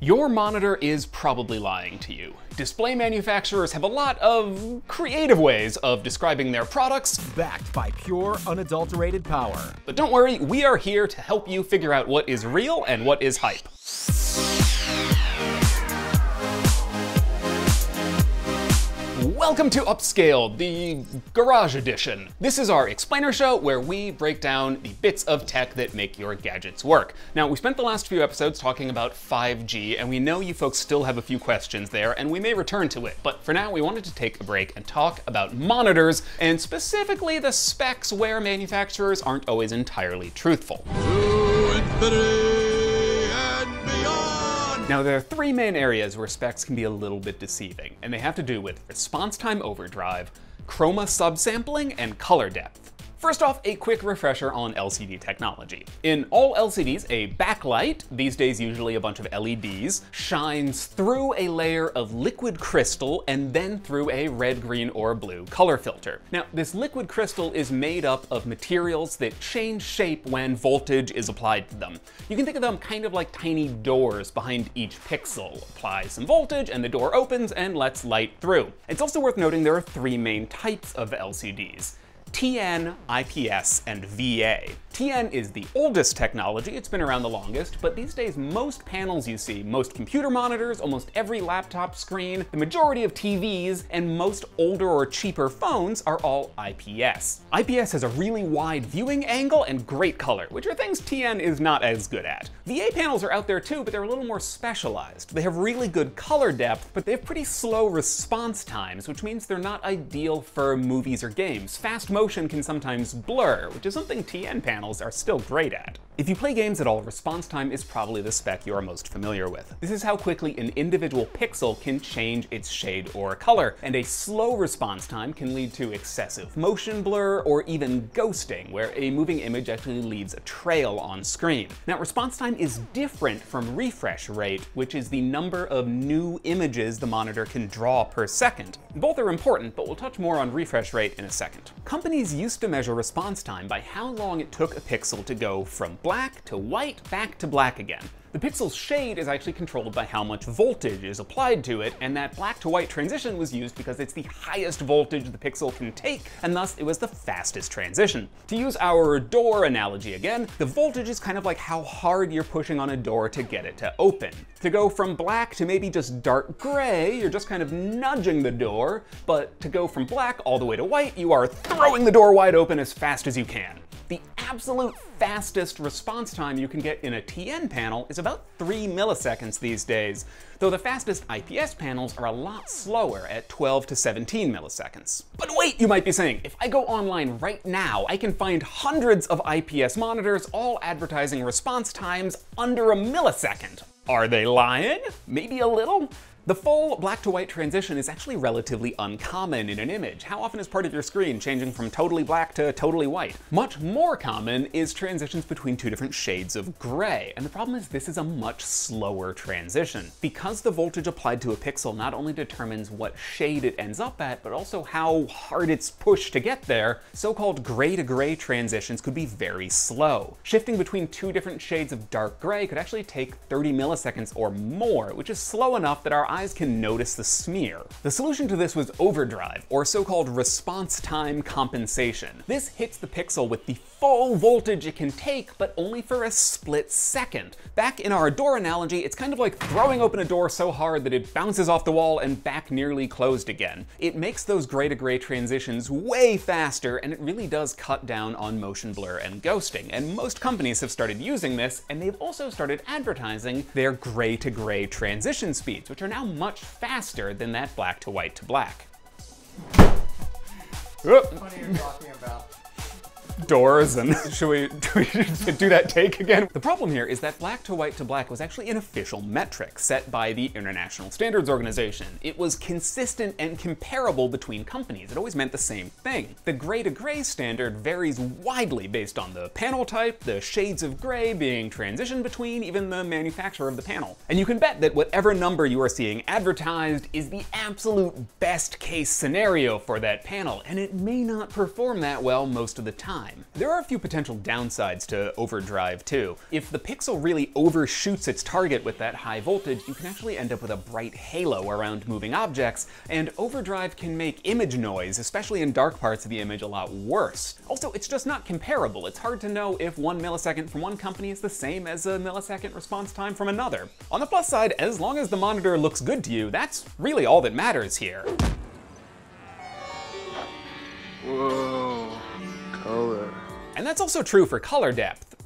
Your monitor is probably lying to you. Display manufacturers have a lot of creative ways of describing their products, backed by pure, unadulterated power. But don't worry, we are here to help you figure out what is real and what is hype. Welcome to Upscaled, the Garage Edition. This is our explainer show where we break down the bits of tech that make your gadgets work. Now, we spent the last few episodes talking about 5G, and we know you folks still have a few questions there, and we may return to it. But for now, we wanted to take a break and talk about monitors, and specifically the specs where manufacturers aren't always entirely truthful. Now, there are three main areas where specs can be a little bit deceiving, and they have to do with response time overdrive, chroma subsampling, and color depth. First off, a quick refresher on LCD technology. In all LCDs, a backlight, these days usually a bunch of LEDs, shines through a layer of liquid crystal and then through a red, green, or blue color filter. Now, this liquid crystal is made up of materials that change shape when voltage is applied to them. You can think of them kind of like tiny doors behind each pixel. Apply some voltage and the door opens and lets light through. It's also worth noting there are three main types of LCDs. TN, IPS, and VA. TN is the oldest technology, it's been around the longest, but these days most panels you see, most computer monitors, almost every laptop screen, the majority of TVs, and most older or cheaper phones are all IPS. IPS has a really wide viewing angle and great color, which are things TN is not as good at. VA panels are out there too, but they're a little more specialized. They have really good color depth, but they have pretty slow response times, which means they're not ideal for movies or games. Fast motion can sometimes blur, which is something TN panels are still great at. If you play games at all, response time is probably the spec you are most familiar with. This is how quickly an individual pixel can change its shade or color, and a slow response time can lead to excessive motion blur or even ghosting, where a moving image actually leaves a trail on screen. Now, response time is different from refresh rate, which is the number of new images the monitor can draw per second. Both are important, but we'll touch more on refresh rate in a second. Companies used to measure response time by how long it took a pixel to go from black to white, back to black again. The pixel's shade is actually controlled by how much voltage is applied to it, and that black to white transition was used because it's the highest voltage the pixel can take, and thus it was the fastest transition. To use our door analogy again, the voltage is kind of like how hard you're pushing on a door to get it to open. To go from black to maybe just dark gray, you're just kind of nudging the door, but to go from black all the way to white, you are throwing the door wide open as fast as you can. Absolute fastest response time you can get in a TN panel is about 3 milliseconds these days, though the fastest IPS panels are a lot slower at 12 to 17 milliseconds. But wait, you might be saying, if I go online right now, I can find hundreds of IPS monitors all advertising response times under a millisecond. Are they lying? Maybe a little? The full black to white transition is actually relatively uncommon in an image. How often is part of your screen changing from totally black to totally white? Much more common is transitions between two different shades of gray, and the problem is this is a much slower transition. Because the voltage applied to a pixel not only determines what shade it ends up at, but also how hard it's pushed to get there, so-called gray to gray transitions could be very slow. Shifting between two different shades of dark gray could actually take 30 milliseconds or more, which is slow enough that our eyes can notice the smear. The solution to this was overdrive, or so-called response time compensation. This hits the pixel with the full voltage it can take, but only for a split second. Back in our door analogy, it's kind of like throwing open a door so hard that it bounces off the wall and back nearly closed again. It makes those gray to gray transitions way faster, and it really does cut down on motion blur and ghosting. And most companies have started using this, and they've also started advertising their gray to gray transition speeds, which are now much faster than that black to white to black. What are you talking about? Doors and should we, should we do that take again? The problem here is that black to white to black was actually an official metric set by the International Standards Organization. It was consistent and comparable between companies. It always meant the same thing. The gray to gray standard varies widely based on the panel type, the shades of gray being transitioned between, even the manufacturer of the panel. And you can bet that whatever number you are seeing advertised is the absolute best case scenario for that panel, and it may not perform that well most of the time. Time. There are a few potential downsides to overdrive too. If the pixel really overshoots its target with that high voltage, you can actually end up with a bright halo around moving objects, and overdrive can make image noise, especially in dark parts of the image, a lot worse. Also, it's just not comparable. It's hard to know if one millisecond from one company is the same as a millisecond response time from another. On the plus side, as long as the monitor looks good to you, that's really all that matters here. Whoa, color. And that's also true for color depth.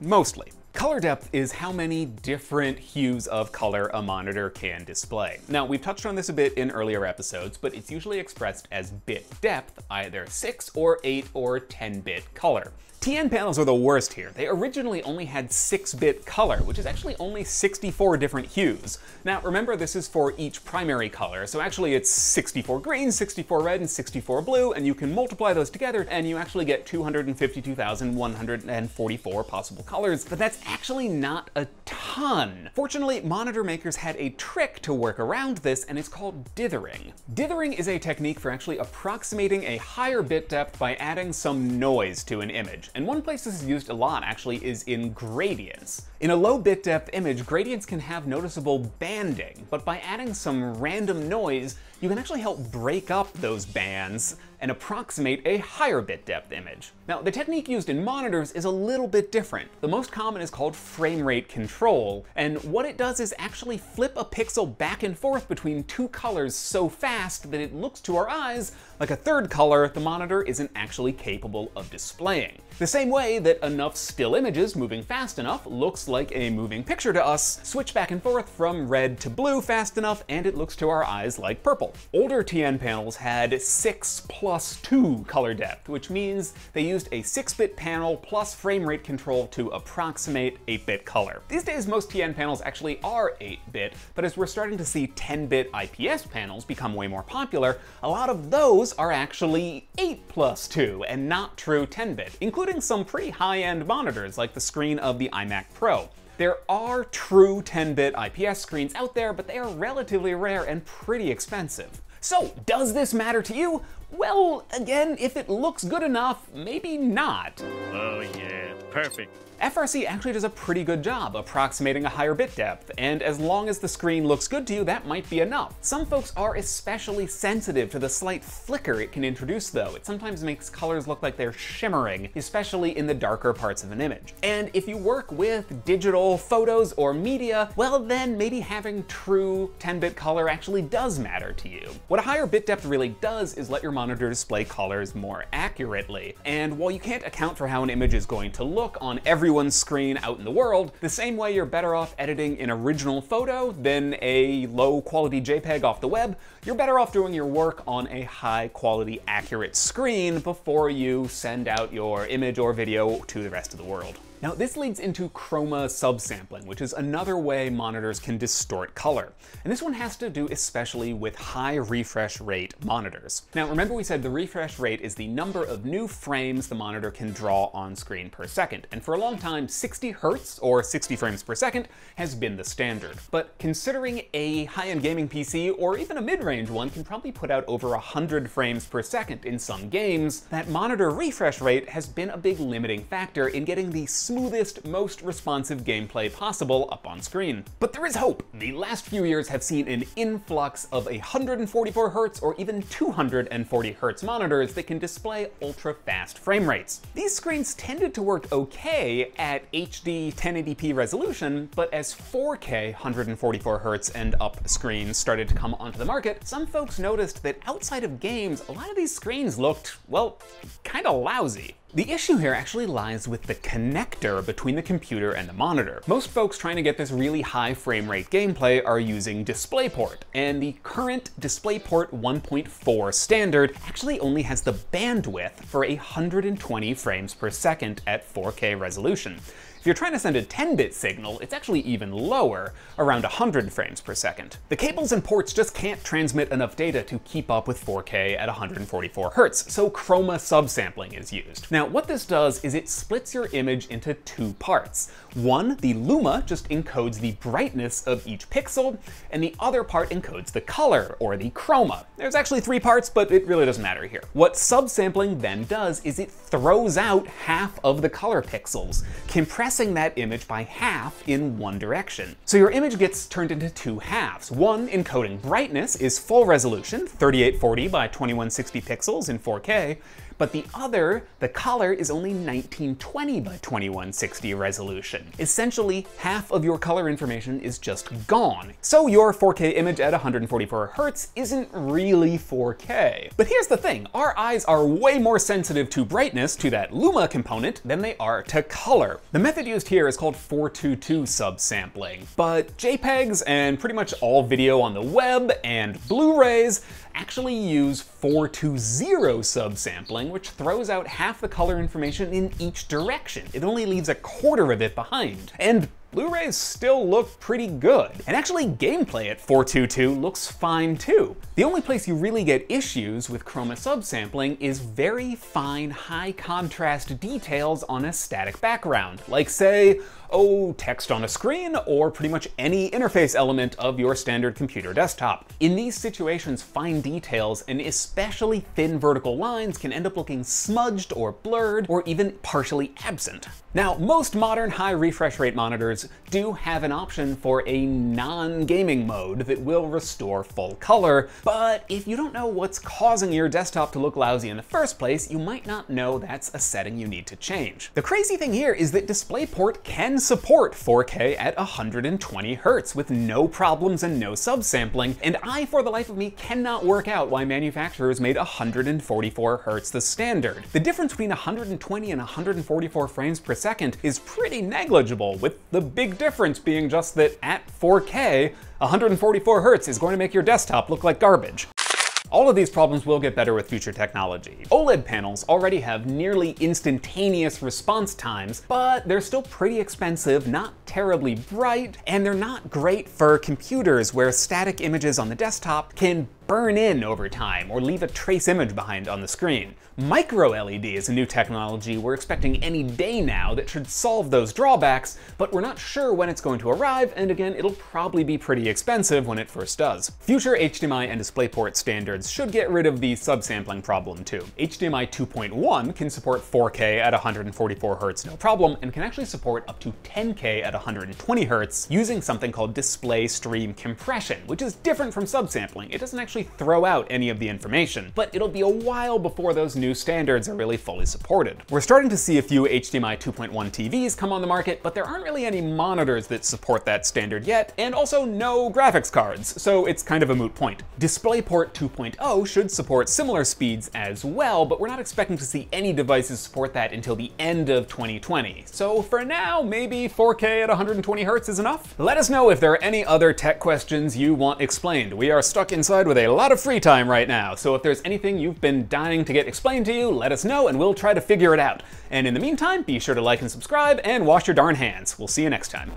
Mostly. Color depth is how many different hues of color a monitor can display. Now, we've touched on this a bit in earlier episodes, but it's usually expressed as bit depth, either 6 or 8 or 10 bit color. TN panels are the worst here. They originally only had 6-bit color, which is actually only 64 different hues. Now remember this is for each primary color, so actually it's 64 green, 64 red, and 64 blue, and you can multiply those together and you actually get 252,144 possible colors, but that's actually not a ton. Fortunately, monitor makers had a trick to work around this, and it's called dithering. Dithering is a technique for actually approximating a higher bit depth by adding some noise to an image. And one place this is used a lot actually is in gradients. In a low bit depth image, gradients can have noticeable banding, but by adding some random noise, you can actually help break up those bands and approximate a higher bit depth image. Now, the technique used in monitors is a little bit different. The most common is called frame rate control, and what it does is actually flip a pixel back and forth between two colors so fast that it looks to our eyes like a third color the monitor isn't actually capable of displaying. The same way that enough still images moving fast enough looks like a moving picture to us, switch back and forth from red to blue fast enough, and it looks to our eyes like purple. Older TN panels had 6 plus 2 color depth, which means they used a 6-bit panel plus frame rate control to approximate 8-bit color. These days most TN panels actually are 8-bit, but as we're starting to see 10-bit IPS panels become way more popular, a lot of those are actually 8 plus 2 and not true 10-bit, including some pretty high-end monitors like the screen of the iMac Pro. There are true 10-bit IPS screens out there, but they are relatively rare and pretty expensive. So, does this matter to you? Well, again, if it looks good enough, maybe not. Oh yeah, perfect. FRC actually does a pretty good job approximating a higher bit depth, and as long as the screen looks good to you, that might be enough. Some folks are especially sensitive to the slight flicker it can introduce though. It sometimes makes colors look like they're shimmering, especially in the darker parts of an image. And if you work with digital photos or media, well then maybe having true 10-bit color actually does matter to you. What a higher bit depth really does is let your monitor display colors more accurately. And while you can't account for how an image is going to look on every everyone's screen out in the world, the same way you're better off editing an original photo than a low quality JPEG off the web, you're better off doing your work on a high quality accurate screen before you send out your image or video to the rest of the world. Now this leads into chroma subsampling, which is another way monitors can distort color. And this one has to do especially with high refresh rate monitors. Now remember we said the refresh rate is the number of new frames the monitor can draw on screen per second. And for a long time, 60 hertz or 60 frames per second has been the standard. But considering a high-end gaming PC or even a mid-range one can probably put out over 100 frames per second in some games, that monitor refresh rate has been a big limiting factor in getting the smoothest, most responsive gameplay possible up on screen. But there is hope. The last few years have seen an influx of 144 Hz or even 240 Hz monitors that can display ultra-fast frame rates. These screens tended to work okay at HD 1080p resolution, but as 4K 144 Hz and up screens started to come onto the market, some folks noticed that outside of games, a lot of these screens looked, well, kinda lousy. The issue here actually lies with the connector between the computer and the monitor. Most folks trying to get this really high frame rate gameplay are using DisplayPort, and the current DisplayPort 1.4 standard actually only has the bandwidth for 120 frames per second at 4K resolution. You're trying to send a 10-bit signal, it's actually even lower, around 100 frames per second. The cables and ports just can't transmit enough data to keep up with 4K at 144 Hz, so chroma subsampling is used. Now, what this does is it splits your image into two parts. One, the luma, just encodes the brightness of each pixel, and the other part encodes the color, or the chroma. There's actually three parts, but it really doesn't matter here. What subsampling then does is it throws out half of the color pixels, compressing that image by half in one direction. So your image gets turned into two halves. One, encoding brightness, is full resolution, 3840 by 2160 pixels in 4K, but the other, the color, is only 1920 by 2160 resolution. Essentially, half of your color information is just gone. So your 4K image at 144 Hz isn't really 4K. But here's the thing, our eyes are way more sensitive to brightness, to that luma component, than they are to color. The method used here is called 422 subsampling, but JPEGs and pretty much all video on the web and Blu-rays actually use 420 subsampling, which throws out half the color information in each direction. It only leaves a quarter of it behind. And Blu-rays still look pretty good. And actually gameplay at 422 looks fine too. The only place you really get issues with chroma subsampling is very fine high contrast details on a static background, like say, oh, text on a screen, or pretty much any interface element of your standard computer desktop. In these situations, fine details, and especially thin vertical lines, can end up looking smudged or blurred, or even partially absent. Now, most modern high refresh rate monitors do have an option for a non-gaming mode that will restore full color, but if you don't know what's causing your desktop to look lousy in the first place, you might not know that's a setting you need to change. The crazy thing here is that DisplayPort can support 4K at 120 Hz with no problems and no subsampling, and I, for the life of me, cannot work out why manufacturers made 144 Hz the standard. The difference between 120 and 144 frames per second is pretty negligible, with the big difference being just that at 4K, 144 Hz is going to make your desktop look like garbage. All of these problems will get better with future technology. OLED panels already have nearly instantaneous response times, but they're still pretty expensive, not terribly bright, and they're not great for computers where static images on the desktop can burn in over time or leave a trace image behind on the screen. Micro LED is a new technology we're expecting any day now that should solve those drawbacks, but we're not sure when it's going to arrive, and again, it'll probably be pretty expensive when it first does. Future HDMI and DisplayPort standards should get rid of the subsampling problem too. HDMI 2.1 can support 4K at 144 Hz no problem, and can actually support up to 10K at 120 Hz using something called display stream compression, which is different from subsampling. It doesn't actually throw out any of the information, but it'll be a while before those new standards are really fully supported. We're starting to see a few HDMI 2.1 TVs come on the market, but there aren't really any monitors that support that standard yet, and also no graphics cards, so it's kind of a moot point. DisplayPort 2.0 should support similar speeds as well, but we're not expecting to see any devices support that until the end of 2020. So for now, maybe 4K at 120 Hz is enough? Let us know if there are any other tech questions you want explained. We are stuck inside with a lot of free time right now, so if there's anything you've been dying to get explained to you, let us know and we'll try to figure it out. And in the meantime, be sure to like and subscribe and wash your darn hands. We'll see you next time.